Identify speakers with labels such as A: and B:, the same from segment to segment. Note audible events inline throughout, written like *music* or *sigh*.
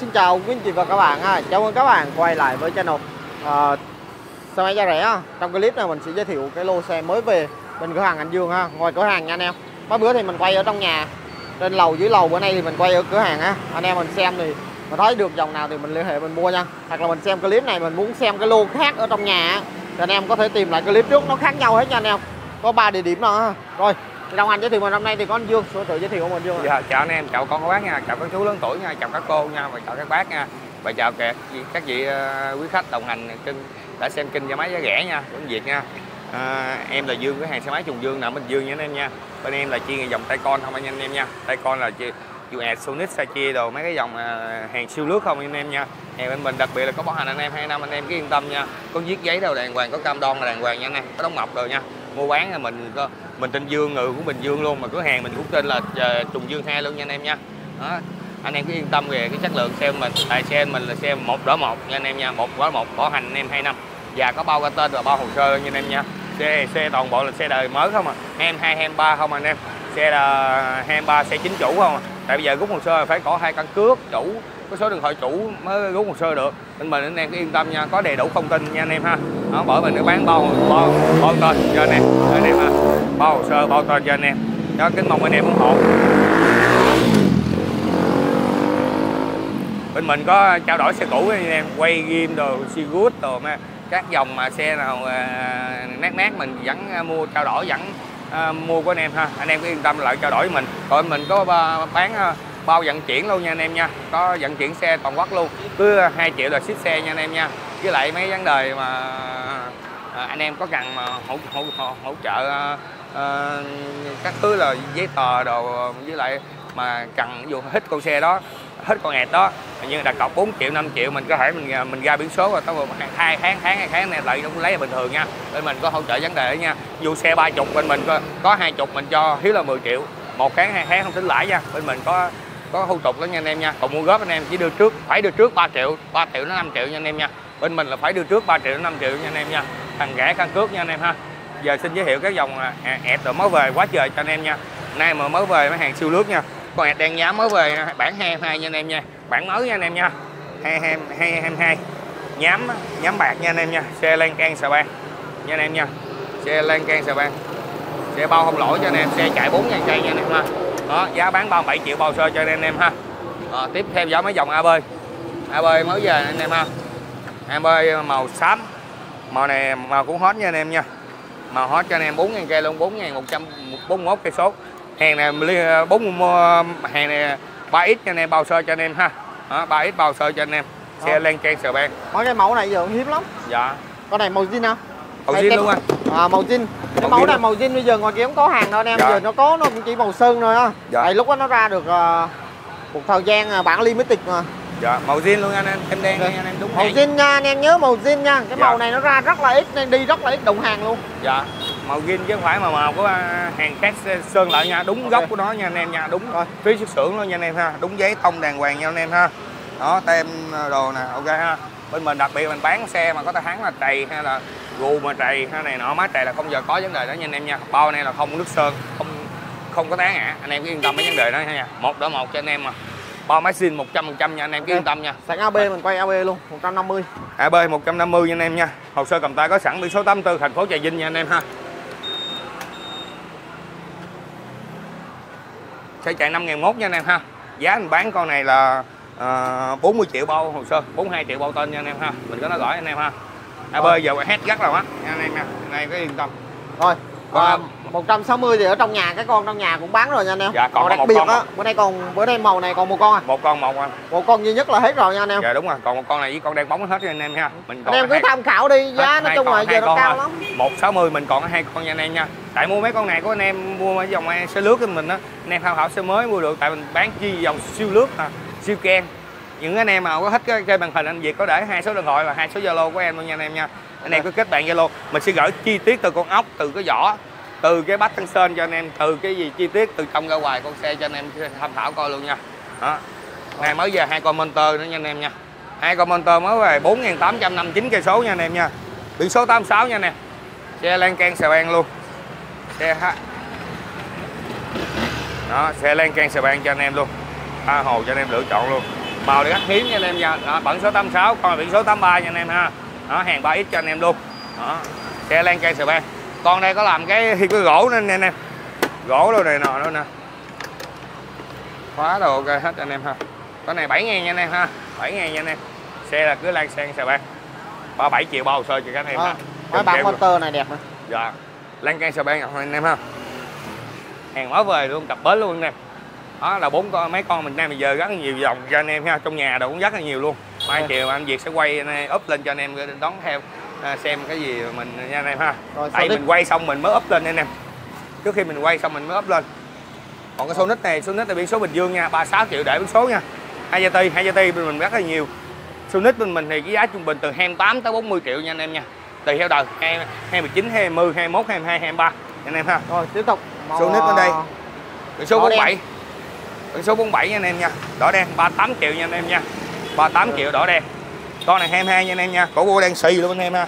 A: Xin chào quý anh chị và các bạn ha. Chào mừng các bạn quay lại với channel ờ, uh, xe máy giá rẻ. Trong clip này mình sẽ giới thiệu cái lô xe mới về bên cửa hàng Anh Dương ha. Ngoài cửa hàng nha anh em. Mấy bữa thì mình quay ở trong nhà, trên lầu dưới lầu. Bữa nay thì mình quay ở cửa hàng ha. Anh em mình xem thì mình thấy được dòng nào thì mình liên hệ mình mua nha. Hoặc là mình xem clip này mình muốn xem cái lô khác ở trong nhà thì anh em có thể tìm lại clip trước nó khác nhau hết nha anh em. Có ba địa điểm đó ha. Rồi, Đồng hành giới thiệu mình hôm nay thì có anh Dương, số tự giới thiệu của mình Dương.
B: Dạ, chào anh em, chào con bác nha, chào các chú lớn tuổi nha, chào các cô nha, và chào các bác nha. Và chào các, các vị ờ, quý khách đồng hành kênh đã xem kênh xe máy giá rẻ nha, của Việt nha. À, em là Dương, cửa hàng xe máy Trùng Dương nằm Bình Dương nha anh em nha. Bên em là chuyên dòng tay con không anh em nha. Tay con là US, à, Sonic, Sachi đồ mấy cái dòng ờ, hàng siêu lướt không anh em nha. Hàng bên mình đặc biệt là có bảo hành anh em hai năm anh em cứ yên tâm nha. Có viết giấy đâu đàng hoàng, có cam đoan là đàng hoàng nha anh em, có đóng mộc rồi nha. Mua bán là mình có mình tên Dương người của Bình Dương luôn, mà cửa hàng mình cũng tên là ờ, Trùng Dương 2 luôn nha anh em nha. Đó. anh em cứ yên tâm về cái chất lượng xe mình, tại xe mình là xe một đỏ một nha anh em nha, một đỏ một, bảo hành anh em hai năm. Và có bao cái tên và bao hồ sơ nha anh em nha. Xe xe toàn bộ là xe đời mới không à em hai em ba không à anh em. Xe là ờ, hai ba, xe chính chủ không à. Tại bây giờ rút hồ sơ phải có hai căn cước chủ có số điện thoại chủ mới rút hồ sơ được. Nên mình anh em cứ yên tâm nha có đầy đủ thông tin nha anh em ha. Đó, bởi mình nó bán bao bao bao tên cho anh em. Anh em ha. Bao hồ sơ bao tên cho anh em. Đó kính mong anh em ủng hộ. Bên mình có trao đổi xe cũ với anh em quay ghim đồ xe good đồ mà. Các dòng mà xe nào à, nát nát mình vẫn à, mua trao đổi vẫn à, mua của anh em ha. Anh em cứ yên tâm lại trao đổi với mình. Còn mình có bán à, bao vận chuyển luôn nha anh em nha. Có vận chuyển xe toàn quốc luôn. Cứ 2 triệu là ship xe nha anh em nha. Với lại mấy vấn đề mà à, anh em có cần mà hỗ hỗ hỗ, hỗ trợ à, à các thứ là giấy tờ đồ với lại mà cần dù hết con xe đó hết con ẹt đó như đặt cọc 4 triệu 5 triệu mình có thể mình à, mình ra biển số rồi tới hai tháng tháng hai tháng này lại cũng lấy là bình thường nha. Bên mình có hỗ trợ vấn đề đó nha. Dù xe ba chục bên mình có có hai chục mình cho hiếu là 10 triệu. Một tháng hai tháng không tính lãi nha. Bên mình có có hưu tục đó nha anh em nha còn mua góp anh em chỉ đưa trước phải đưa trước 3 triệu 3 triệu đến 5 triệu nha anh em nha bên mình là phải đưa trước 3 triệu đến 5 triệu nha anh em nha thằng rẻ căn cước nha anh em ha giờ xin giới thiệu các dòng ẹt rồi mới về quá trời cho anh em nha nay mà mới về mấy hàng siêu lướt nha con ẹt đang giá mới về bản 22 nha anh em nha bản mới nha anh em nha 22 nhám nhám bạc nha anh em nha xe lan can xà bang nha anh em nha xe lan can xà bang xe bao không lỗi cho anh em xe chạy 4 ngàn cây nha anh em ha đó giá bán 37 triệu bao sơ cho anh em ha. À, tiếp theo giá mấy dòng AB. AB mới về anh em ha. AB màu xám. Màu này màu cũng hot nha anh em nha. Màu hot cho anh em 4 ngàn cây luôn 4 ngàn 141 cây số. Hàng này bốn hàng này 3x cho anh em bao sơ cho anh em ha. Đó, 3x bao sơ cho anh em. Xe lên can sờ ban
A: mấy cái mẫu này giờ hiếm lắm.
B: Dạ.
A: Con này màu zin không
B: màu zin luôn anh.
A: à, màu zin. Cái mẫu này màu zin bây giờ ngoài kia không có hàng đâu anh em dạ. giờ nó có nó cũng chỉ màu sơn thôi á. Dạ. tại lúc đó nó ra được uh, một thời gian uh, bản limited mà.
B: Dạ màu zin luôn anh em. Em đen dạ. anh em đúng
A: màu zin nha anh em nhớ màu zin nha. Cái dạ. màu này nó ra rất là ít nên đi rất là ít đồng hàng luôn.
B: Dạ. Màu zin chứ không phải mà màu của hàng khác sơn lại nha. Đúng okay. gốc của nó nha anh em nha. Đúng rồi. phí xuất xưởng luôn nha anh em ha. Đúng giấy thông đàng hoàng nha anh em ha. Đó tem đồ nè ok ha. Bên mình đặc biệt mình bán xe mà có thể thắng là trầy hay là gù mà trầy hay này nọ. Má trầy là không giờ có vấn đề đó nha anh em nha. Bao này là không nước sơn không không có tán ạ anh em cứ yên tâm mấy vấn đề đó nha một đỡ một cho anh em mà. Bao máy xin 100 phần trăm nha anh em cứ yên tâm nha.
A: Sẵn AB mình quay AB luôn 150
B: AB 150 nha anh em nha. Hồ sơ cầm tay có sẵn biển số 84 thành phố Trà Vinh nha anh em ha. Sẽ chạy 5 ngàn mốt nha anh em ha. Giá mình bán con này là uh, ờ, 40 triệu bao hồ sơ 42 triệu bao tên nha anh em ha. Mình có nói gửi anh em ha À, giờ hết rất là á anh em nha này có yên tâm
A: rồi à, 160 thì ở trong nhà cái con trong nhà cũng bán rồi nha anh em. Dạ còn, còn đặc biệt á, bữa nay còn bữa nay màu này còn một con à.
B: Một con một anh.
A: Một con duy nhất là hết rồi nha anh em.
B: Dạ đúng rồi, còn một con này với con đen bóng hết nha anh em ha.
A: Mình còn anh em cứ hai... tham khảo đi, giá nói chung là giờ nó cao lắm.
B: 160 mình còn hai con nha anh em nha. Tại mua mấy con này của anh em mua mấy dòng xe lướt của mình á, anh em tham khảo xe mới mua được tại mình bán chi dòng siêu lướt à, siêu ken. Những anh em mà có thích cái, cái màn hình anh Việt có để hai số điện thoại và hai số Zalo của em luôn nha anh em nha. Anh em cứ kết bạn Zalo, mình sẽ gửi chi tiết từ con ốc, từ cái vỏ từ cái bát thân sơn cho anh em từ cái gì chi tiết từ trong ra ngoài con xe cho anh em tham khảo coi luôn nha. Đó. Ngày mới về hai con monitor nữa nha anh em nha. Hai con monitor mới về 4.859 cây số nha anh em nha. Biển số 86 nha anh em. Xe lan can xà bang luôn. Xe ha đó xe lan can xà bang cho anh em luôn. Tha hồ cho anh em lựa chọn luôn màu này rất hiếm nha anh em nha. Đó, bản số 86 con là biển số 83 nha anh em ha. Đó hàng 3x cho anh em luôn. Đó xe lan can sờ ban. Con đây có làm cái cái gỗ nên anh em. Gỗ đâu này nọ nữa nè. Khóa đồ ok hết anh em ha. Con này 7 ngàn nha anh em ha. 7 ngàn nha anh em. Xe là cứ lan sang sờ ban. 37 triệu bao hồ sơ cho các anh em
A: Đó.
B: ha. Chùm
A: bản motor này đẹp nè
B: dạ. Lan can sờ ban anh em ha. Hàng mới về luôn cặp bến luôn anh em đó là bốn con mấy con mình đang bây giờ rất là nhiều dòng cho anh em ha trong nhà đồ cũng rất là nhiều luôn. Mai chiều anh Việt sẽ quay up lên cho anh em đón theo à, xem cái gì mình nha anh em ha.
A: Rồi,
B: tại mình quay xong mình mới up lên anh em. Trước khi mình quay xong mình mới up lên. Còn cái số nít này số nít là biển số Bình Dương nha 36 triệu để biển số nha. Hai gia ti hai gia ti bên mình rất là nhiều. Số nít bên mình thì cái giá trung bình từ 28 tới 40 triệu nha anh em nha. Tùy theo đời 29 20 21 22 23 anh em ha.
A: Rồi tiếp tục. Màu,
B: Số nít bên đây.
A: ờ,
B: biển số
A: Đỏ đen.
B: 47 biển số 47 nha anh em nha đỏ đen 38 triệu nha anh em nha 38 triệu đỏ đen con này 22 nha anh em nha cổ bô đen xì luôn anh em ha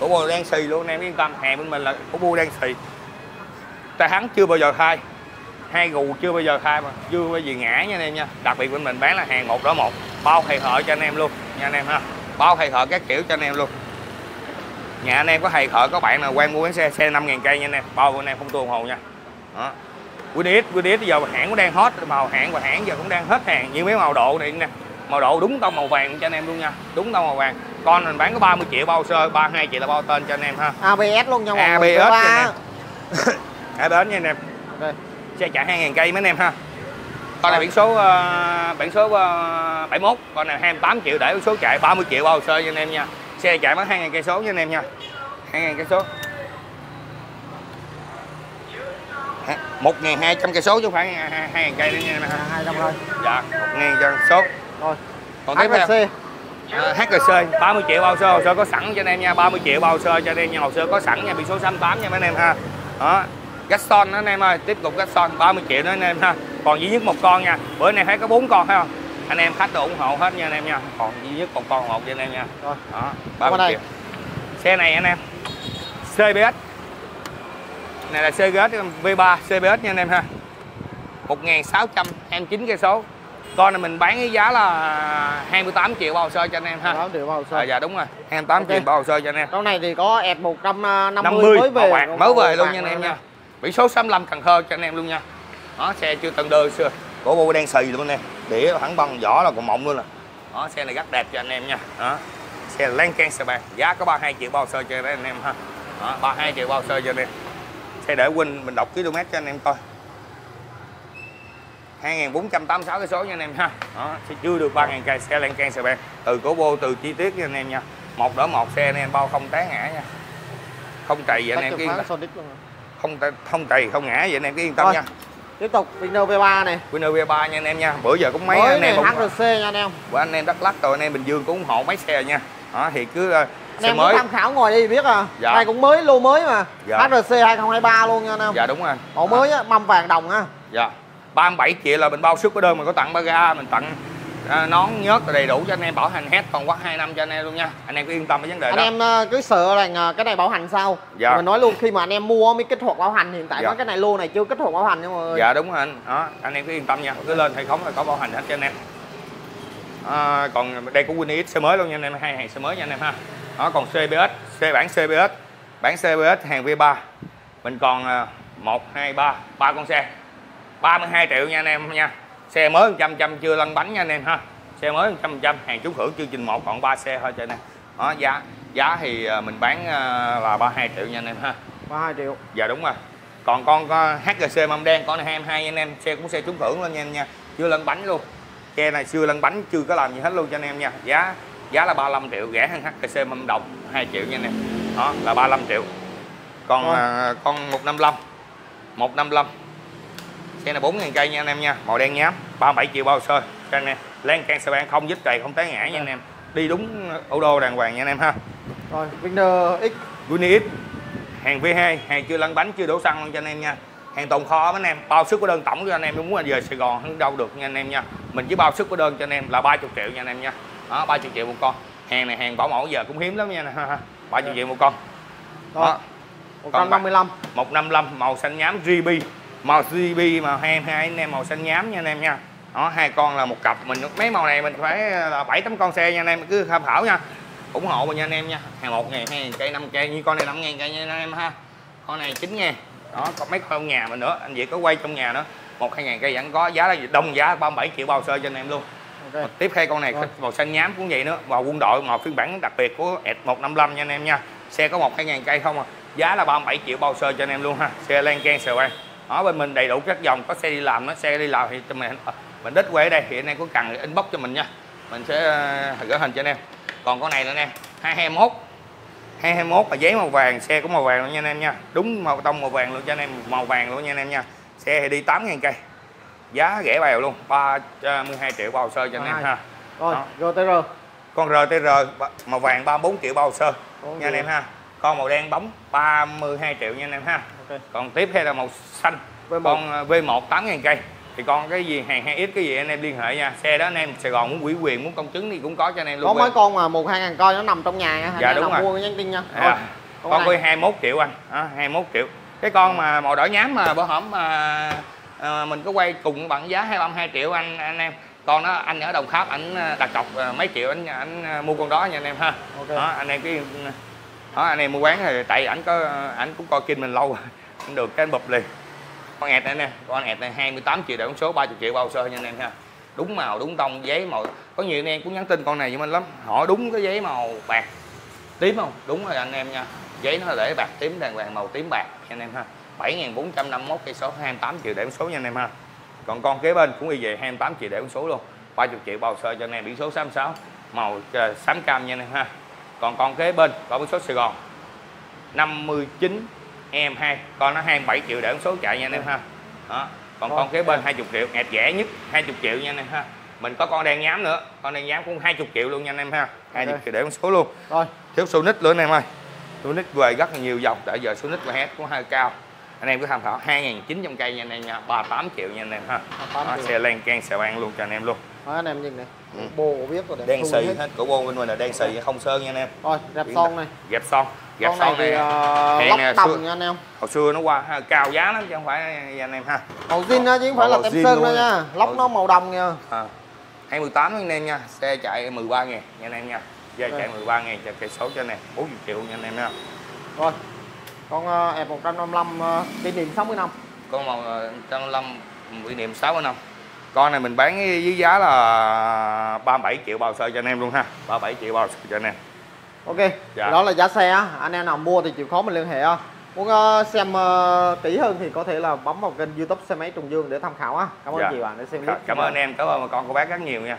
B: cổ bô đen xì luôn anh em yên tâm hàng bên mình là cổ bô đen xì tay hắn chưa bao giờ khai hai gù chưa bao giờ khai mà chưa bao giờ ngã nha anh em nha đặc biệt bên mình bán là hàng một đó một bao thầy thợ cho anh em luôn nha anh em ha bao thầy thợ các kiểu cho anh em luôn nhà anh em có thầy thợ có bạn nào quen mua bán xe xe 5 ngàn cây nha anh em bao của anh em không tuôn hồ nha đó Winix Winix bây giờ hãng cũng đang hot màu hãng và hãng giờ cũng đang hết hàng. Như mấy màu độ này nè màu độ đúng tông màu vàng cho anh em luôn nha đúng tông màu vàng. Con mình bán có 30 triệu bao sơ 32 triệu là bao tên cho anh em ha.
A: ABS luôn nha mọi
B: ABS
A: người
B: cho
A: Ba-
B: anh em. *laughs* bên nha anh em. Xe chạy 2 ngàn cây mấy anh em ha. Con này biển số uh, biển số uh, 71 con này 28 triệu để số chạy 30 triệu bao sơ cho anh em nha. Xe chạy mất 2 ngàn cây số nha anh em nha. 2 ngàn cây số Ha, 1.200 cây số chứ không phải 2 ngàn cây nữa nha anh em ha
A: À, 200 thôi.
B: Dạ 1.000 cây số.
A: Rồi.
B: Còn tiếp theo À, HRC 30 triệu bao sơ hồ sơ có sẵn cho anh em nha 30 triệu bao sơ cho anh em nha hồ sơ có sẵn nha biển số 68 nha mấy anh em ha. Đó Gaston đó anh em ơi tiếp tục Gaston 30 triệu nữa anh em ha. Còn duy nhất một con nha bữa nay thấy có bốn con thấy không? Anh em khách đều ủng hộ hết nha anh em nha. Còn duy nhất một con một cho anh em nha.
A: Rồi.
B: Đó
A: Qua
B: 30
A: đây.
B: triệu. Xe này anh em CBS này là CBS V3 CBS nha anh em ha. 1.629 cây số. Con này mình bán cái giá là 28 triệu bao hồ sơ cho anh em ha.
A: 8 triệu bao hồ sơ.
B: À, dạ đúng rồi 28
A: Ok.
B: triệu bao hồ sơ cho anh em.
A: Trong này thì có ẹt 150
B: 50
A: mới về. Còn
B: mới về luôn nha anh em nha. biển số 65 Cần Thơ cho anh em luôn nha. Đó xe chưa từng đời xưa. Cổ bô đen xì luôn anh em. Đĩa thẳng bằng vỏ là còn mộng luôn nè đó xe này rất đẹp cho anh em nha. Đó xe Lan Can xe bạc giá có 32 triệu bao hồ sơ cho anh em ha. Đó 32 triệu bao hồ sơ cho anh em xe để Win mình đọc km cho anh em coi. 2486 cái số nha anh em ha. Đó sẽ chưa được 3000 cây xe Lan Can xe bạc từ cổ bô từ chi tiết nha anh em nha. Một đỡ một xe anh em bao không té ngã nha. Không trầy vậy anh em
A: luôn rồi.
B: không không trầy không ngã vậy anh em cứ yên tâm nha.
A: Tiếp tục Vino V3 này.
B: Winner V3 nha anh em nha. Bữa giờ cũng mấy
A: Mới
B: anh em
A: HRC nha anh em.
B: Của anh em Đắk Lắk rồi anh em Bình Dương cũng ủng hộ mấy xe nha. Đó thì cứ ờ, xe
A: em
B: mới.
A: Tham khảo ngồi đi biết à.
B: Dạ.
A: Đây cũng mới lô mới mà.
B: Dạ.
A: HRC 2023 luôn nha anh em
B: dạ đúng rồi.
A: Mẫu mới á, mâm vàng đồng ha
B: dạ. 37 triệu là mình bao suất có đơn mình có tặng ba ga mình tặng à, nón nhớt đầy đủ cho anh em bảo hành hết còn quát 2 năm cho anh em luôn nha. Anh em cứ yên tâm với vấn đề
A: anh
B: đó.
A: em ờ, cứ sợ rằng ờ, cái này bảo hành sau
B: Dạ.
A: mình nói luôn khi mà anh em mua mới kích hoạt bảo hành hiện tại
B: Dạ.
A: cái này lô này chưa kích hoạt bảo hành nha mọi người
B: dạ đúng rồi anh. Đó anh em cứ yên tâm nha. Cứ lên hay không là có bảo hành hết cho anh em. À, còn đây có Winnie X xe mới luôn nha anh em hai hàng xe mới nha anh em ha đó còn CBS xe bản CBS bản CBS hàng V3 mình còn à, một hai ba ba con xe. 32 triệu nha anh em nha. Xe mới 100 trăm chưa lăn bánh nha anh em ha. Xe mới 100 trăm hàng trúng thưởng chương trình một còn 3 xe thôi cho anh em. Đó giá giá thì à, mình bán à, là 32 triệu nha anh em ha.
A: 32 triệu.
B: Dạ đúng rồi. Còn con có HGC mâm đen con này 22 anh em. Xe cũng xe trúng thưởng luôn nha anh nha. Chưa lăn bánh luôn. Xe này chưa lăn bánh chưa có làm gì hết luôn cho anh em nha. Giá giá là 35 triệu rẻ hơn HGC mâm đồng 2 triệu nha anh em. Đó là 35 triệu. Còn
A: Rồi.
B: à, con 155 155 xe này 4 ngàn cây nha anh em nha màu đen nhám 37 triệu bao sơ. Cho anh em lan can xe ban không dít trầy không té ngã nha anh em. Đi đúng ô đô đàng hoàng nha anh em ha.
A: Rồi Vino X.
B: Uni X hàng V2 hàng chưa lăn bánh chưa đổ xăng luôn cho anh em nha. Hàng tồn kho anh em bao sức của đơn tổng cho anh em muốn là về Sài Gòn không đâu được nha anh em nha. Mình chỉ bao sức của đơn cho anh em là 30 triệu nha anh em nha đó 30 triệu một con. Hàng này hàng bảo mẫu giờ cũng hiếm lắm nha ha, ha. 30 triệu một con. Đó.
A: 155
B: 155 màu xanh nhám GB màu GB màu 22 anh em màu xanh nhám nha anh em nha. Đó hai con là một cặp mình mấy màu này mình phải là bảy tấm con xe nha anh em cứ tham khảo nha. Ủng hộ mình nha anh em nha. Hàng một ngàn hai cây năm cây như con này năm ngàn cây nha anh em ha. Con này chín ngàn. Đó còn mấy con nhà mình nữa anh Việt có quay trong nhà nữa. Một hai ngàn cây vẫn có giá là đông giá 37 triệu bao sơ cho anh em luôn
A: ok
B: tiếp theo con này
A: Rồi.
B: màu xanh nhám cũng vậy nữa. Màu quân đội màu phiên bản đặc biệt của S 155 nha anh em nha. Xe có một hai ngàn cây không à. Giá là 37 triệu bao sơ cho anh em luôn ha. Xe lan can sờ quay ở bên mình đầy đủ các dòng có xe đi làm nó xe đi làm thì mình ờ, mình đích quay ở đây thì anh em có cần inbox cho mình nha. Mình sẽ ờ, gửi hình cho anh em. Còn con này nữa nè 221 221 là giấy màu vàng xe cũng màu vàng luôn nha anh em nha. Đúng màu tông màu vàng luôn cho anh em màu vàng luôn nha anh em nha. Xe thì đi 8 ngàn cây giá rẻ bèo luôn 32 triệu bao sơ cho anh em ha.
A: Rồi
B: Đó.
A: GTR
B: con RTR màu vàng 34 triệu bao sơ
A: Bốn
B: nha anh em ha. Con màu đen bóng 32 triệu nha anh em ha.
A: Ok.
B: Còn tiếp theo là màu xanh.
A: V1.
B: con ờ, V1 8 ngàn cây. Thì con cái gì hàng 2X cái gì anh em liên hệ nha. Xe đó anh em Sài Gòn muốn quỹ quyền muốn công chứng thì cũng có cho anh em luôn
A: có mấy con mà một hai ngàn coi nó nằm trong nhà nha
B: Dạ, đúng rồi.
A: mua nhắn tin nha.
B: À,
A: Rồi,
B: con
A: này.
B: với 21 triệu anh. Đó, 21 triệu. Cái con mà màu đỏ nhám mà bữa hổm mà à, mình có quay cùng bằng giá 22 triệu anh anh em. Con đó anh ở đồng tháp ảnh đặt cọc à, mấy triệu anh ảnh mua con đó nha anh em ha.
A: Ok.
B: Đó anh em cái đó anh em mua bán thì tại ảnh có ảnh cũng coi kinh mình lâu rồi anh được cái anh bụp liền. Con ẹt này nè con ẹt này 28 triệu để con số 30 triệu bao sơ nha anh em ha. Đúng màu đúng tông giấy màu. Có nhiều anh em cũng nhắn tin con này với mình lắm. Hỏi đúng cái giấy màu bạc. Tím không? Đúng rồi anh em nha. Giấy nó để bạc tím đàng hoàng màu tím bạc nha anh em ha 7.451 cây số 28 triệu để con số nha anh em ha. Còn con kế bên cũng y về 28 triệu để con số luôn. 30 triệu bao sơ cho anh em biển số 66 màu ờ, xám cam nha anh em ha. Còn con kế bên có biển số Sài Gòn 59 em 2 con nó 27 triệu để con số chạy nha anh em ha. Đó còn con kế bên 20 triệu ẹt rẻ nhất 20 triệu nha anh em ha. Mình có con đen nhám nữa con đen nhám cũng 20 triệu luôn nha anh em ha. 20
A: Ok.
B: triệu để con số luôn.
A: Rồi.
B: Thiếu Sonic nữa anh em ơi. Sonic về rất là nhiều dòng tại giờ Sonic và hết cũng hơi cao anh em cứ tham khảo. 2.900 cây nha anh em nha. 38 triệu nha anh em ha.
A: 38
B: đó,
A: triệu.
B: xe lan can xà băng luôn cho anh em luôn.
A: Rồi anh em nhìn này.
B: Ừ.
A: bồ biết rồi đẹp
B: đen xì
A: hết.
B: cổ bô bên mình là đen xì không sơn nha anh em.
A: Rồi đẹp son này.
B: Gẹp son. Gẹp
A: con này
B: son
A: thì
B: này
A: uh,
B: xưa-
A: đồng nha anh em.
B: hồi xưa nó qua ha, cao giá lắm chứ không phải anh em ha.
A: Màu zin á chứ không phải là tem sơn đâu nha. lóc nó màu đồng nha.
B: À, 28 anh em nha. Xe chạy 13 ngàn nha anh em nha. Xe chạy 13 ngàn cho cây số cho anh em. 40 triệu nha anh em nha.
A: Rồi con uh, F 155 uh, kỷ niệm 60 năm.
B: Con màu ờ, 155 kỷ niệm 6 năm. Con này mình bán với giá là 37 triệu bao sơ cho anh em luôn ha. 37 triệu bao sơ cho anh em.
A: Ok
B: Dạ.
A: đó là giá xe anh em nào mua thì chịu khó mình liên hệ muốn xem kỹ hơn thì có thể là bấm vào kênh youtube xe máy Trùng Dương để tham khảo á. Cảm ơn
B: Dạ.
A: chị bạn đã xem clip.
B: cảm ơn em. Cảm ơn bà con cô bác rất nhiều nha.